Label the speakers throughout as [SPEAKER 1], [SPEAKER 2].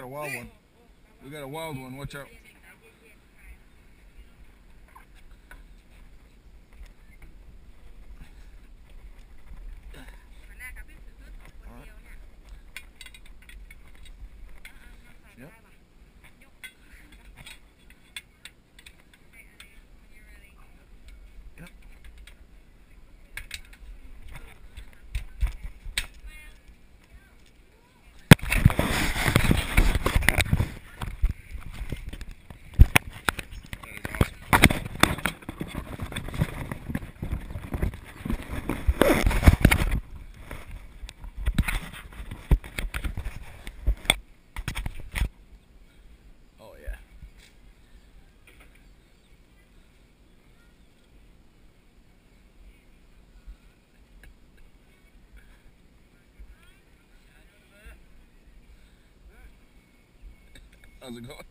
[SPEAKER 1] got a wild one. We got a wild one. Watch out. Yep. Yep. That is awesome. Oh yeah. How's it going?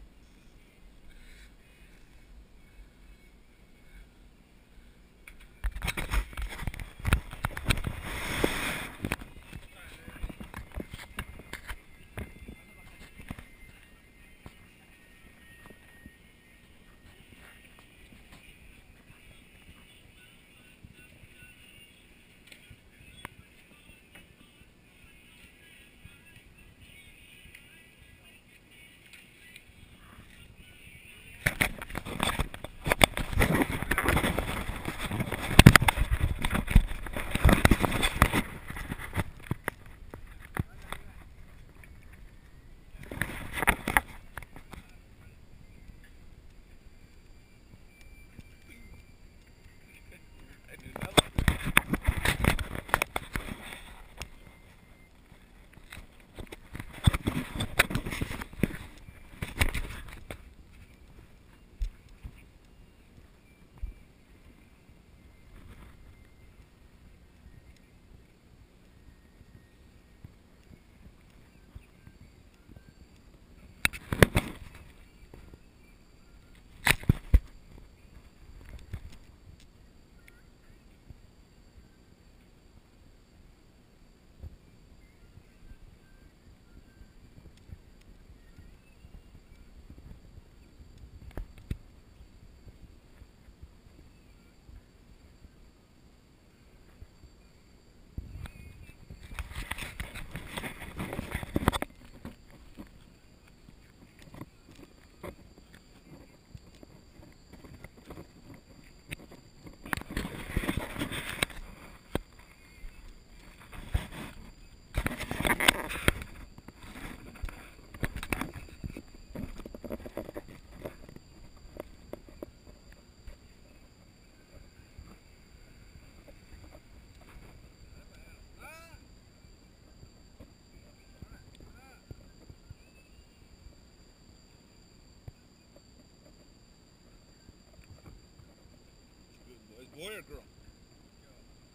[SPEAKER 1] Boy. Or girl?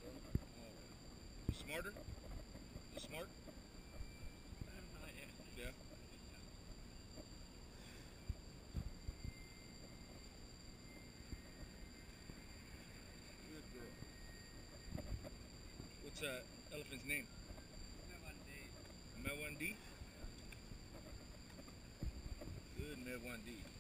[SPEAKER 1] Oh. Smarter? You smart? Yeah. Good girl. What's that elephant's name? Mewandi. Good Mewandi. Riding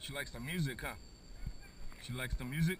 [SPEAKER 1] She likes the music, huh? She likes the music.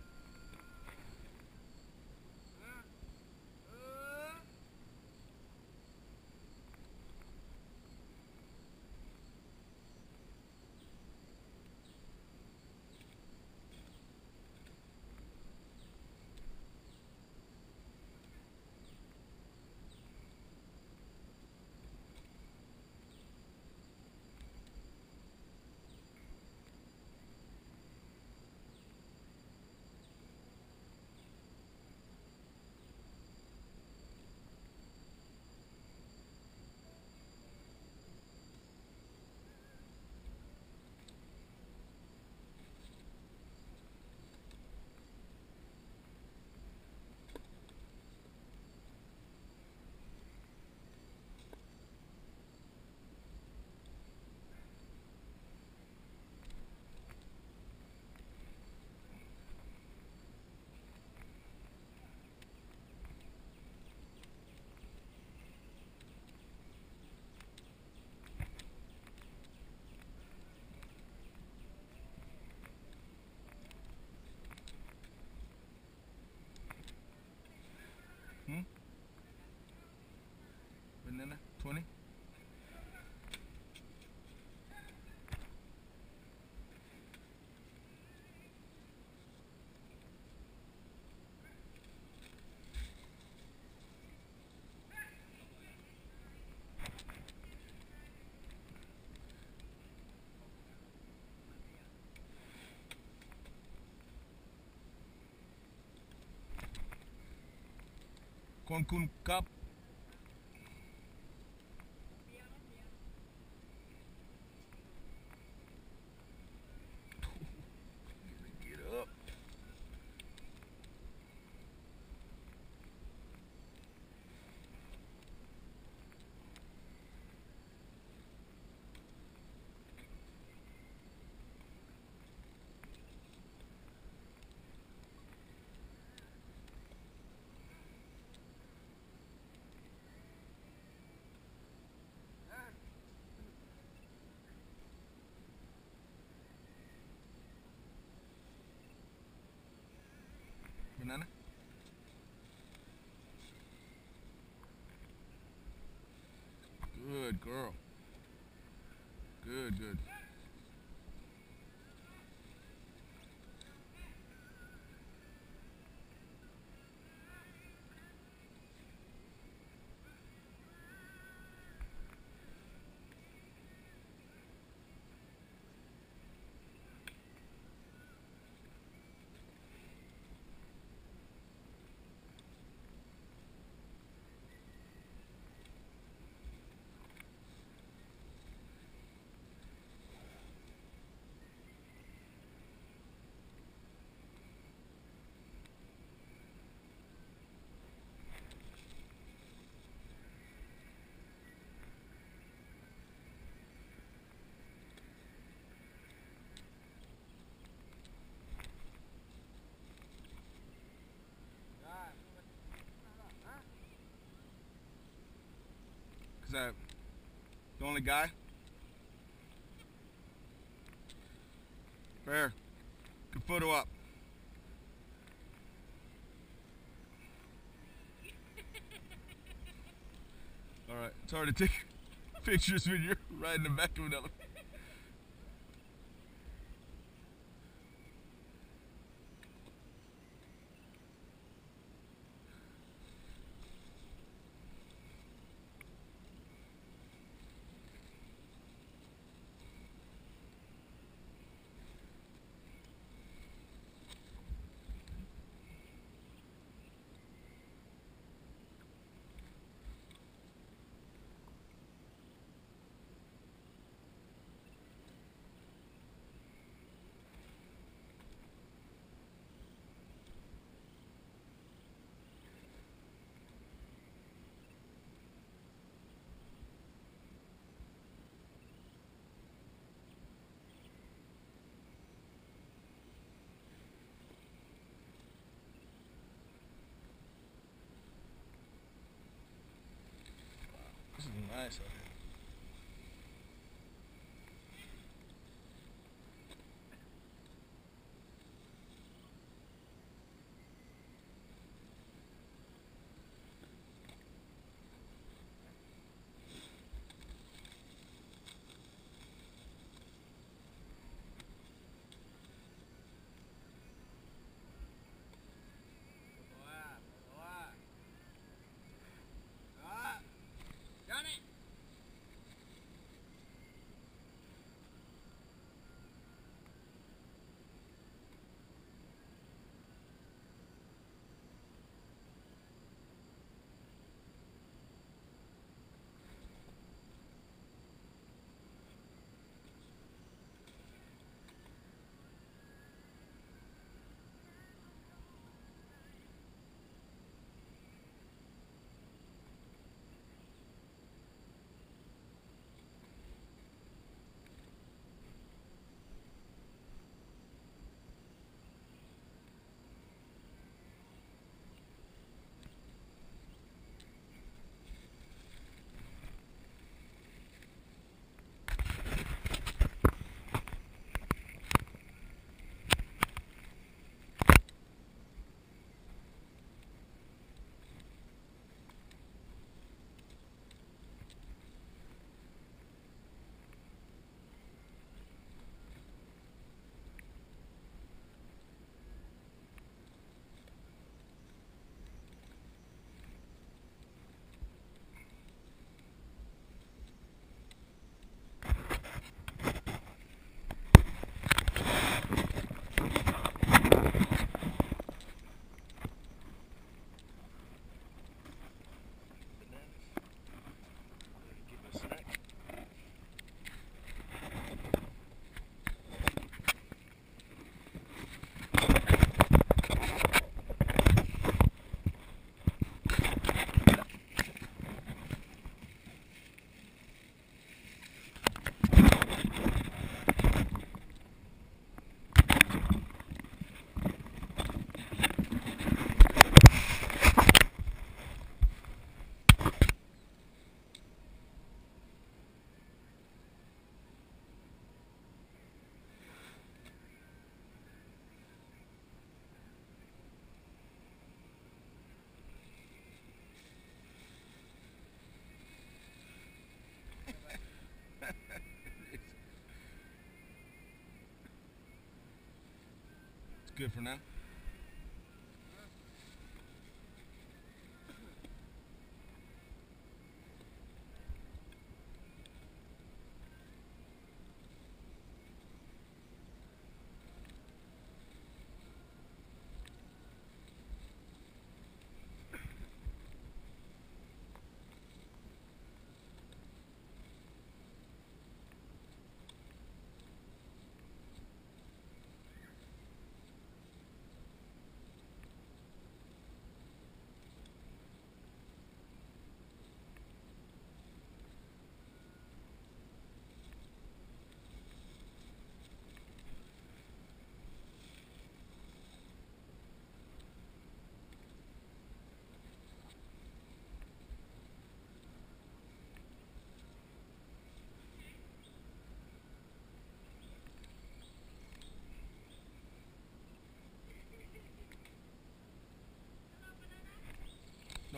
[SPEAKER 1] com, Cause I, the only guy. Fair. Good photo up. All right, it's hard to take pictures when you're riding the back of an elephant. Nice good for now.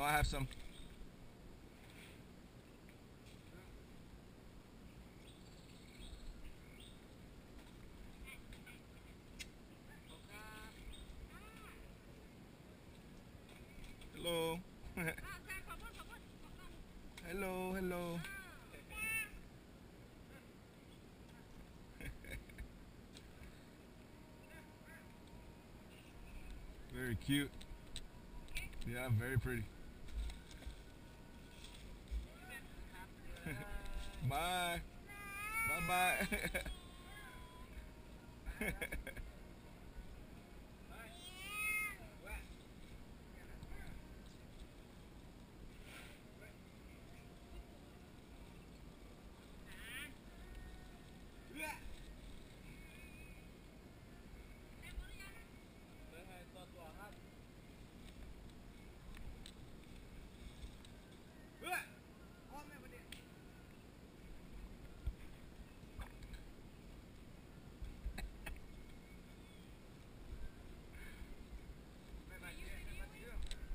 [SPEAKER 1] No, I have some. Hello. hello, hello. very cute. Yeah, very pretty. Bye. Bye bye.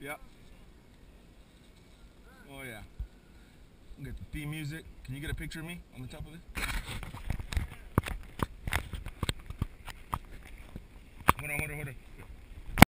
[SPEAKER 1] Yep. Oh yeah. Get the theme music. Can you get a picture of me on the top of it?